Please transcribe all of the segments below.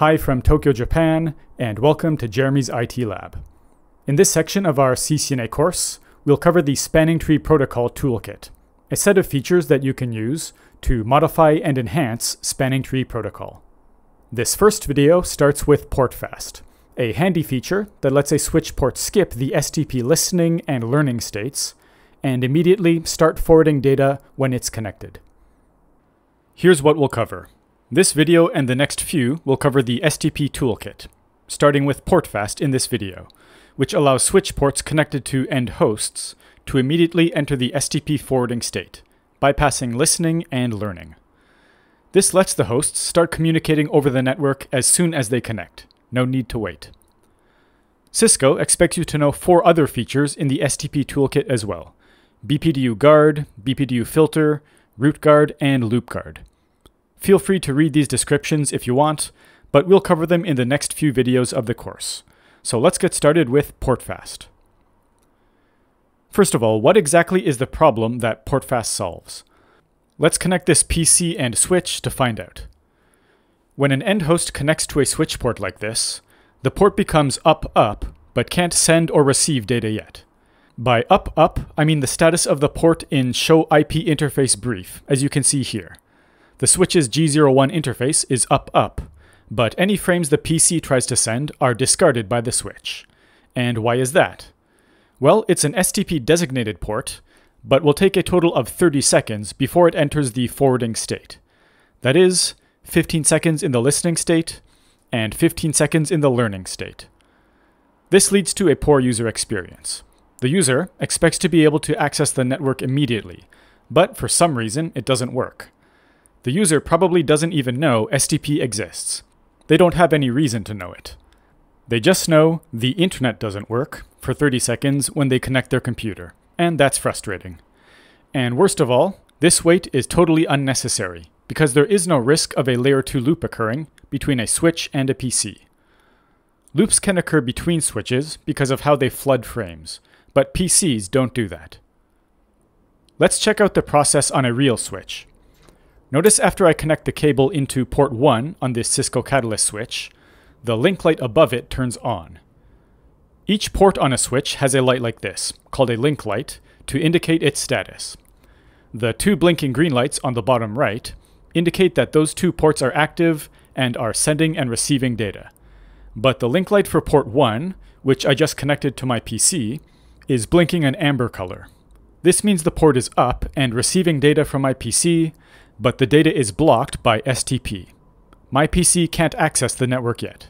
Hi from Tokyo, Japan, and welcome to Jeremy's IT Lab. In this section of our CCNA course, we'll cover the Spanning Tree Protocol Toolkit, a set of features that you can use to modify and enhance Spanning Tree Protocol. This first video starts with PortFast, a handy feature that lets a switch port skip the STP listening and learning states and immediately start forwarding data when it's connected. Here's what we'll cover. This video and the next few will cover the STP toolkit, starting with PortFast in this video, which allows switch ports connected to end hosts to immediately enter the STP forwarding state, bypassing listening and learning. This lets the hosts start communicating over the network as soon as they connect. No need to wait. Cisco expects you to know four other features in the STP toolkit as well. BPDU guard, BPDU filter, root guard, and loop guard. Feel free to read these descriptions if you want, but we'll cover them in the next few videos of the course. So let's get started with PortFast. First of all, what exactly is the problem that PortFast solves? Let's connect this PC and switch to find out. When an end host connects to a switch port like this, the port becomes up up, but can't send or receive data yet. By up up, I mean the status of the port in show IP interface brief, as you can see here. The switch's G01 interface is up up, but any frames the PC tries to send are discarded by the switch. And why is that? Well, it's an STP designated port, but will take a total of 30 seconds before it enters the forwarding state. That is, 15 seconds in the listening state, and 15 seconds in the learning state. This leads to a poor user experience. The user expects to be able to access the network immediately, but for some reason it doesn't work. The user probably doesn't even know STP exists. They don't have any reason to know it. They just know the internet doesn't work for 30 seconds when they connect their computer, and that's frustrating. And worst of all, this wait is totally unnecessary, because there is no risk of a layer 2 loop occurring between a switch and a PC. Loops can occur between switches because of how they flood frames, but PCs don't do that. Let's check out the process on a real switch. Notice after I connect the cable into port 1 on this Cisco Catalyst switch, the link light above it turns on. Each port on a switch has a light like this, called a link light, to indicate its status. The two blinking green lights on the bottom right indicate that those two ports are active and are sending and receiving data. But the link light for port 1, which I just connected to my PC, is blinking an amber color. This means the port is up and receiving data from my PC, but the data is blocked by STP. My PC can't access the network yet.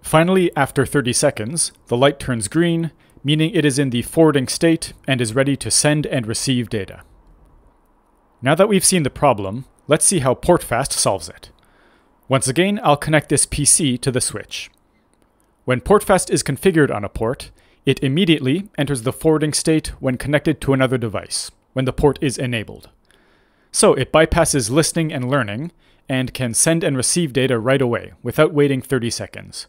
Finally, after 30 seconds, the light turns green, meaning it is in the forwarding state and is ready to send and receive data. Now that we've seen the problem, let's see how PortFast solves it. Once again, I'll connect this PC to the switch. When PortFast is configured on a port, it immediately enters the forwarding state when connected to another device, when the port is enabled. So it bypasses listening and learning, and can send and receive data right away, without waiting 30 seconds.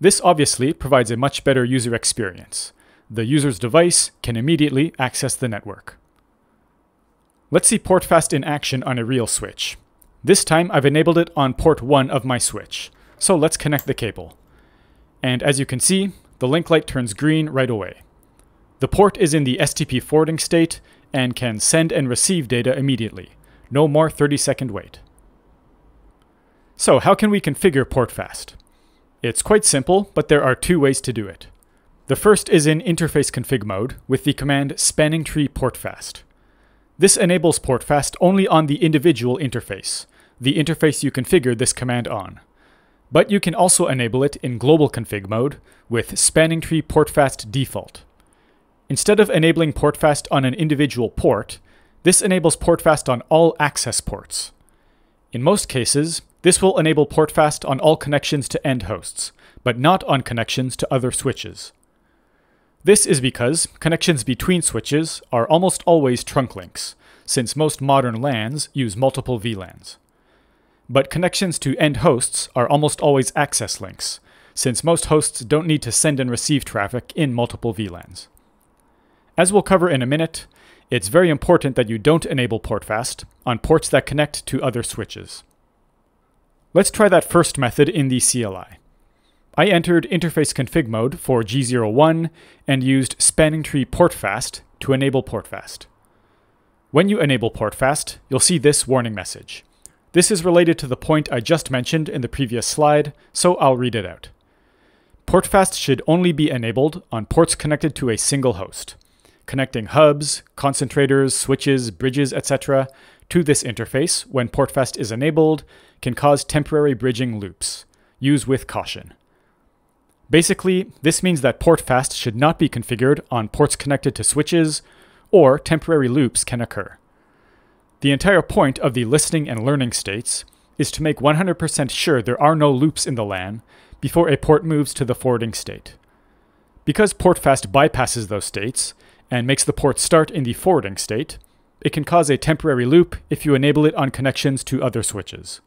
This obviously provides a much better user experience. The user's device can immediately access the network. Let's see PortFast in action on a real switch. This time I've enabled it on port 1 of my switch, so let's connect the cable. And as you can see, the link light turns green right away. The port is in the STP forwarding state, and can send and receive data immediately. No more 30 second wait. So how can we configure PortFast? It's quite simple, but there are two ways to do it. The first is in interface config mode with the command spanning tree portfast. This enables portfast only on the individual interface, the interface you configure this command on. But you can also enable it in global config mode with spanning tree portfast default. Instead of enabling portfast on an individual port, this enables portfast on all access ports. In most cases, this will enable portfast on all connections to end hosts, but not on connections to other switches. This is because connections between switches are almost always trunk links, since most modern LANs use multiple VLANs. But connections to end hosts are almost always access links, since most hosts don't need to send and receive traffic in multiple VLANs. As we'll cover in a minute, it's very important that you don't enable PortFast on ports that connect to other switches. Let's try that first method in the CLI. I entered interface config mode for G01 and used spanning tree portfast to enable portfast. When you enable portfast, you'll see this warning message. This is related to the point I just mentioned in the previous slide, so I'll read it out. Portfast should only be enabled on ports connected to a single host. Connecting hubs, concentrators, switches, bridges, etc. to this interface when Portfast is enabled can cause temporary bridging loops. Use with caution. Basically, this means that Portfast should not be configured on ports connected to switches, or temporary loops can occur. The entire point of the listening and learning states is to make 100% sure there are no loops in the LAN before a port moves to the forwarding state. Because Portfast bypasses those states and makes the port start in the forwarding state, it can cause a temporary loop if you enable it on connections to other switches.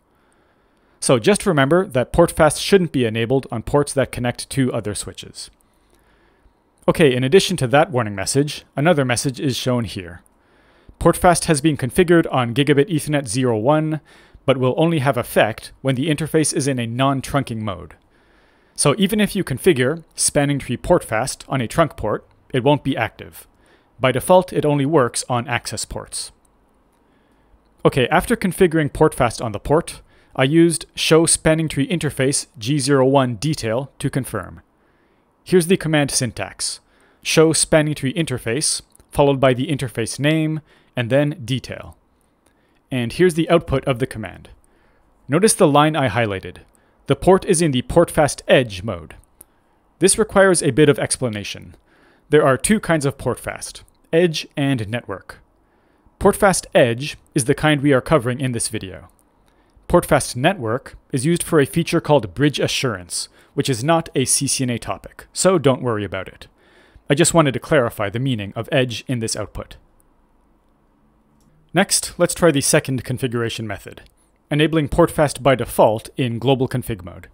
So just remember that Portfast shouldn't be enabled on ports that connect to other switches. Okay, in addition to that warning message, another message is shown here. Portfast has been configured on Gigabit Ethernet 01, but will only have effect when the interface is in a non-trunking mode. So even if you configure spanning tree portfast on a trunk port, it won't be active. By default, it only works on access ports. Okay, after configuring portfast on the port, I used show spanning tree interface G01 detail to confirm. Here's the command syntax. Show spanning tree interface, followed by the interface name, and then detail. And here's the output of the command. Notice the line I highlighted. The port is in the portfast edge mode. This requires a bit of explanation. There are two kinds of portfast, edge and network. Portfast edge is the kind we are covering in this video. Portfast Network is used for a feature called Bridge Assurance, which is not a CCNA topic, so don't worry about it. I just wanted to clarify the meaning of edge in this output. Next, let's try the second configuration method, enabling Portfast by default in global config mode.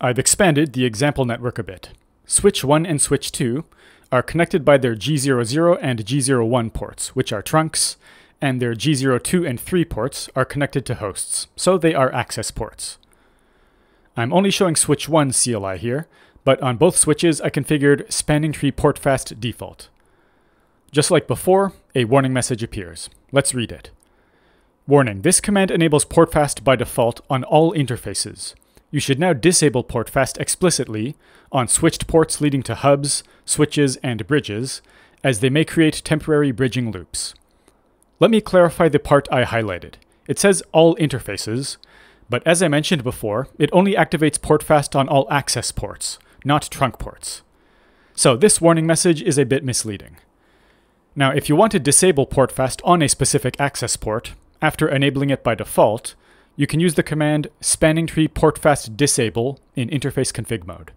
I've expanded the example network a bit. Switch 1 and Switch 2 are connected by their G00 and G01 ports, which are trunks, and their G02 and 3 ports are connected to hosts, so they are access ports. I'm only showing switch 1 CLI here, but on both switches I configured spanning tree portfast default. Just like before, a warning message appears. Let's read it. Warning, this command enables portfast by default on all interfaces. You should now disable portfast explicitly on switched ports leading to hubs, switches, and bridges, as they may create temporary bridging loops. Let me clarify the part I highlighted. It says all interfaces, but as I mentioned before, it only activates portfast on all access ports, not trunk ports. So this warning message is a bit misleading. Now, if you want to disable portfast on a specific access port, after enabling it by default, you can use the command spanning tree portfast disable in interface config mode.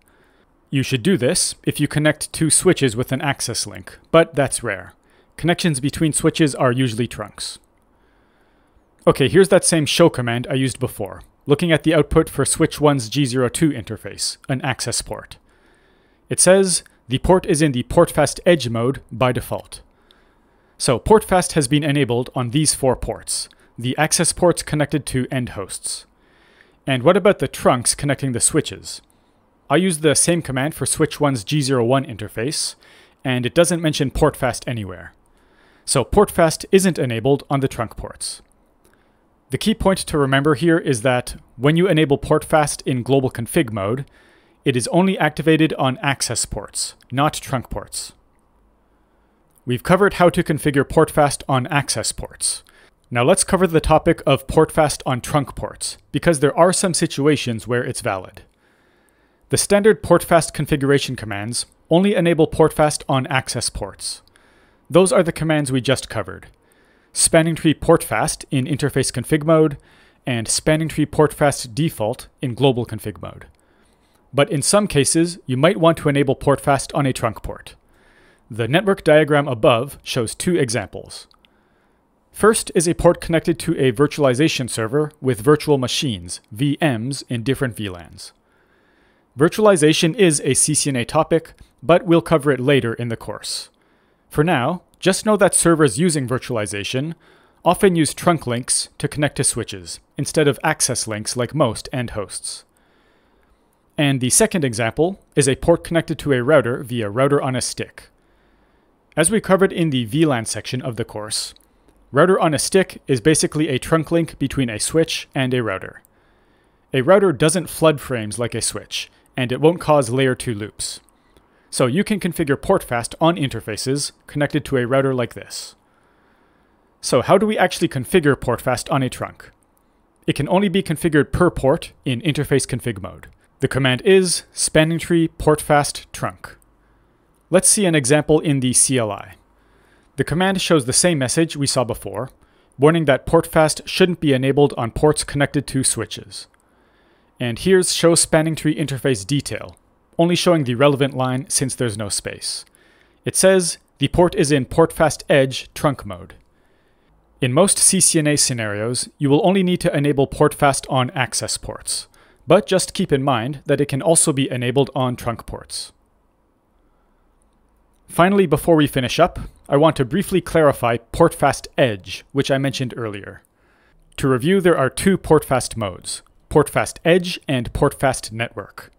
You should do this if you connect two switches with an access link, but that's rare. Connections between switches are usually trunks. Okay, here's that same show command I used before, looking at the output for switch 1's G02 interface, an access port. It says the port is in the portfast edge mode by default. So portfast has been enabled on these four ports, the access ports connected to end hosts. And what about the trunks connecting the switches? I use the same command for switch 1's G01 interface, and it doesn't mention portfast anywhere. So portfast isn't enabled on the trunk ports. The key point to remember here is that when you enable portfast in global config mode, it is only activated on access ports, not trunk ports. We've covered how to configure portfast on access ports. Now let's cover the topic of portfast on trunk ports, because there are some situations where it's valid. The standard portfast configuration commands only enable portfast on access ports. Those are the commands we just covered. Spanning tree portfast in interface config mode, and spanning tree portfast default in global config mode. But in some cases, you might want to enable portfast on a trunk port. The network diagram above shows two examples. First is a port connected to a virtualization server with virtual machines, VMs, in different VLANs. Virtualization is a CCNA topic, but we'll cover it later in the course. For now, just know that servers using virtualization often use trunk links to connect to switches, instead of access links like most end hosts. And the second example is a port connected to a router via router on a stick. As we covered in the VLAN section of the course, router on a stick is basically a trunk link between a switch and a router. A router doesn't flood frames like a switch, and it won't cause layer 2 loops. So you can configure portfast on interfaces connected to a router like this. So how do we actually configure portfast on a trunk? It can only be configured per port in interface config mode. The command is spanning tree portfast trunk. Let's see an example in the CLI. The command shows the same message we saw before, warning that portfast shouldn't be enabled on ports connected to switches. And here's show spanning tree interface detail, only showing the relevant line since there's no space. It says the port is in portfast edge trunk mode. In most CCNA scenarios, you will only need to enable portfast on access ports, but just keep in mind that it can also be enabled on trunk ports. Finally, before we finish up, I want to briefly clarify portfast edge, which I mentioned earlier. To review, there are two portfast modes, portfast edge and portfast network.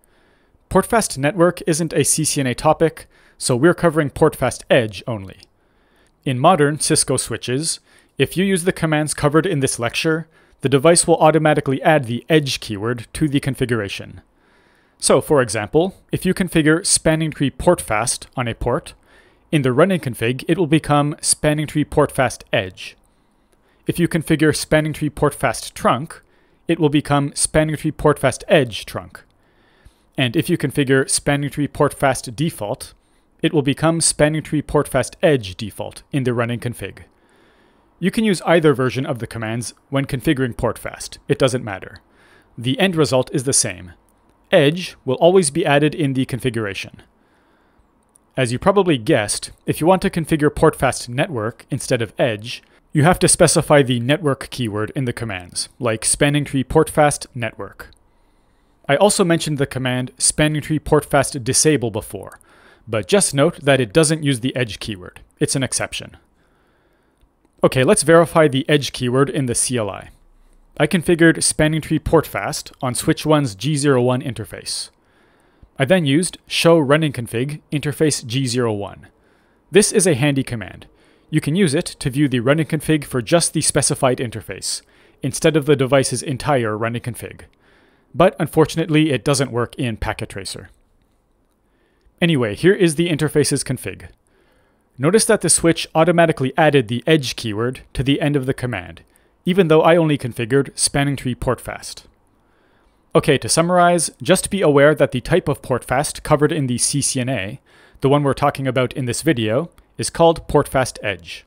Portfast network isn't a CCNA topic, so we're covering portfast edge only. In modern Cisco switches, if you use the commands covered in this lecture, the device will automatically add the edge keyword to the configuration. So, for example, if you configure spanning tree portfast on a port, in the running config, it will become spanning tree portfast edge. If you configure spanning tree portfast trunk, it will become spanning tree portfast edge trunk. And if you configure spanning tree portfast default, it will become spanning tree portfast edge default in the running config. You can use either version of the commands when configuring portfast, it doesn't matter. The end result is the same. Edge will always be added in the configuration. As you probably guessed, if you want to configure portfast network instead of edge, you have to specify the network keyword in the commands, like spanning tree portfast network. I also mentioned the command spanning tree portfast disable before, but just note that it doesn't use the edge keyword. It's an exception. Okay, let's verify the edge keyword in the CLI. I configured spanning tree portfast on switch 1's G01 interface. I then used show running config interface G01. This is a handy command. You can use it to view the running config for just the specified interface, instead of the device's entire running config. But unfortunately, it doesn't work in Packet Tracer. Anyway, here is the interface's config. Notice that the switch automatically added the edge keyword to the end of the command, even though I only configured spanning tree portfast. Okay, to summarize, just be aware that the type of portfast covered in the CCNA, the one we're talking about in this video, is called portfast edge.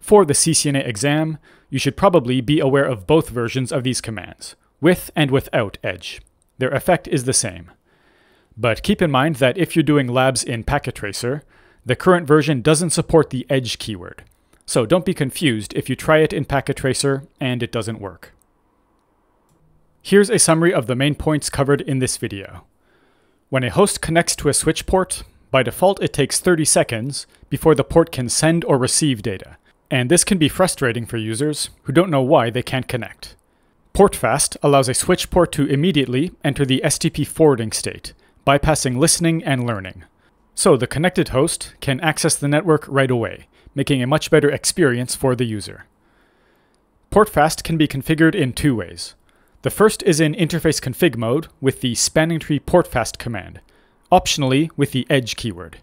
For the CCNA exam, you should probably be aware of both versions of these commands, with and without edge. Their effect is the same. But keep in mind that if you're doing labs in Packet Tracer, the current version doesn't support the edge keyword, so don't be confused if you try it in Packet Tracer and it doesn't work. Here's a summary of the main points covered in this video. When a host connects to a switch port, by default it takes 30 seconds before the port can send or receive data, and this can be frustrating for users who don't know why they can't connect. Portfast allows a switch port to immediately enter the STP forwarding state, bypassing listening and learning. So the connected host can access the network right away, making a much better experience for the user. Portfast can be configured in two ways. The first is in interface config mode with the spanning tree portfast command, optionally with the edge keyword.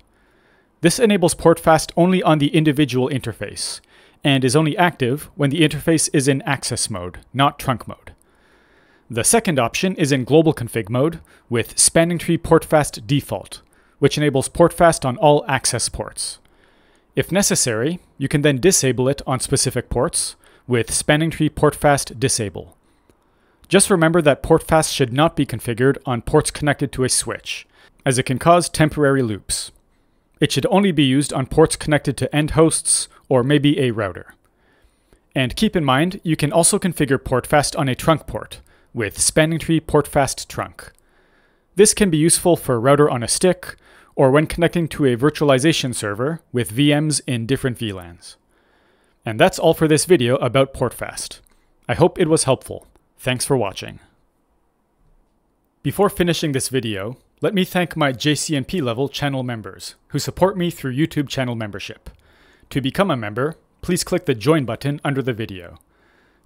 This enables portfast only on the individual interface, and is only active when the interface is in access mode, not trunk mode. The second option is in global config mode with spanning tree portfast default, which enables portfast on all access ports. If necessary, you can then disable it on specific ports with spanning tree portfast disable. Just remember that portfast should not be configured on ports connected to a switch, as it can cause temporary loops. It should only be used on ports connected to end hosts or maybe a router. And keep in mind, you can also configure portfast on a trunk port with spanning tree portfast trunk. This can be useful for router on a stick or when connecting to a virtualization server with VMs in different VLANs. And that's all for this video about Portfast. I hope it was helpful. Thanks for watching. Before finishing this video, let me thank my JCNP level channel members who support me through YouTube channel membership. To become a member, please click the join button under the video.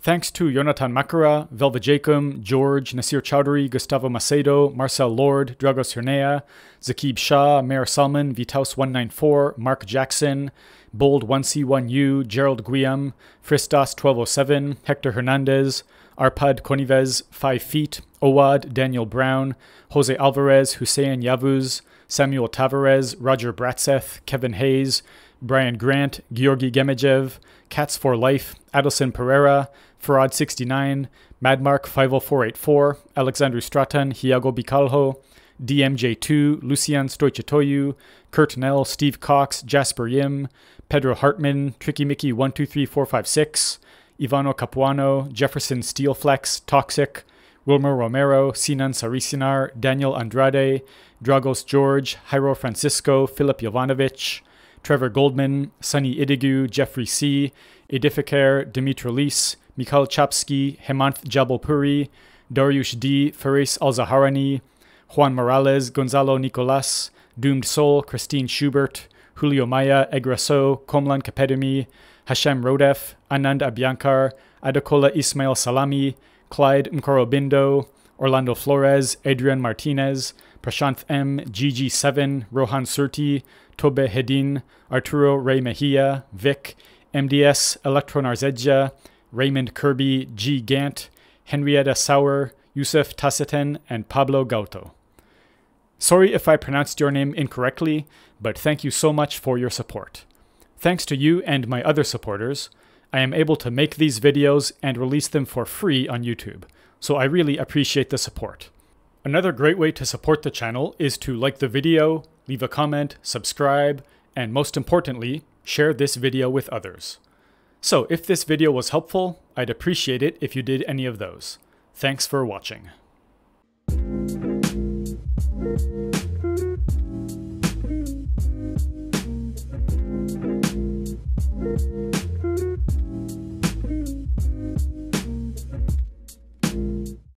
Thanks to Jonathan Makara, Velva Jacob, George, Nasir Chowdhury, Gustavo Macedo, Marcel Lord, Dragos Hernea, Zakib Shah, Mayor Salman, Vitaus194, Mark Jackson, Bold1C1U, Gerald Guillaume, Fristas1207, Hector Hernandez, Arpad Conives, 5 Feet, Owad, Daniel Brown, Jose Alvarez, Hussein Yavuz, Samuel Tavares, Roger Bratseth, Kevin Hayes, Brian Grant, Georgi Gemejev, Cats for Life, Adelson Pereira, Farad69, Madmark50484, Alexandru Stratan, Hiago Bicalho, DMJ2, Lucian Stoichitoyu, Kurt Nell, Steve Cox, Jasper Yim, Pedro Hartman, Tricky Mickey 123456, Ivano Capuano, Jefferson Steelflex, Toxic, Wilmer Romero, Sinan Sarisinar, Daniel Andrade, Dragos George, Jairo Francisco, Philip Jovanovic, Trevor Goldman, Sunny Idigu, Jeffrey C., Edificaire, Dimitrolis, Mikhail Chapsky, Hemanth Jabalpuri, Darius D., Faris Al-Zaharani, Juan Morales, Gonzalo Nicolas, Doomed Soul, Christine Schubert, Julio Maya, Egraso, Komlan Kapedemi, Hashem Rodef, Anand Abiankar, Adekola Ismail Salami, Clyde Mkorobindo, Orlando Flores, Adrian Martinez, Prashanth M, GG7, Rohan Surti, Tobe Hedin, Arturo Ray Mejia, Vic, MDS Electronarzedja, Raymond Kirby, G. Gant, Henrietta Sauer, Yusuf Tasseten, and Pablo Gauto. Sorry if I pronounced your name incorrectly, but thank you so much for your support. Thanks to you and my other supporters, I am able to make these videos and release them for free on YouTube, so I really appreciate the support. Another great way to support the channel is to like the video, leave a comment, subscribe, and most importantly, share this video with others. So if this video was helpful, I'd appreciate it if you did any of those. Thanks for watching.